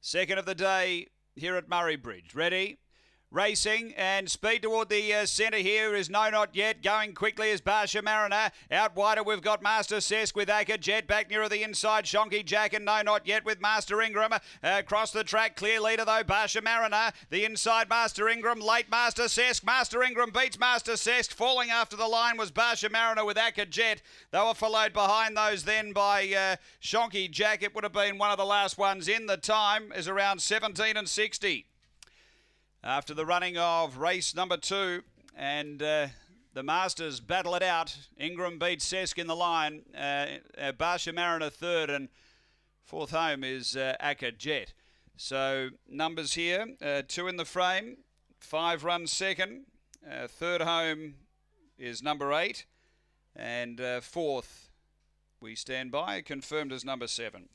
Second of the day here at Murray Bridge. Ready? Racing and speed toward the uh, centre here is No Not Yet. Going quickly is Barsha Mariner. Out wider we've got Master Sesk with Acker Jet. Back nearer the inside, Shonky Jack and No Not Yet with Master Ingram. Uh, across the track, clear leader though, Barsha Mariner. The inside Master Ingram, late Master Sesk. Master Ingram beats Master Sesk. Falling after the line was Barsha Mariner with Acker Jet. They were followed behind those then by uh, Shonky Jack. It would have been one of the last ones in. The time is around 17 and 60 after the running of race number two and uh, the Masters battle it out. Ingram beats Sesk in the line. Uh, uh, Mariner third and fourth home is uh, Acker Jet. So numbers here, uh, two in the frame, five runs second. Uh, third home is number eight and uh, fourth we stand by, confirmed as number seven.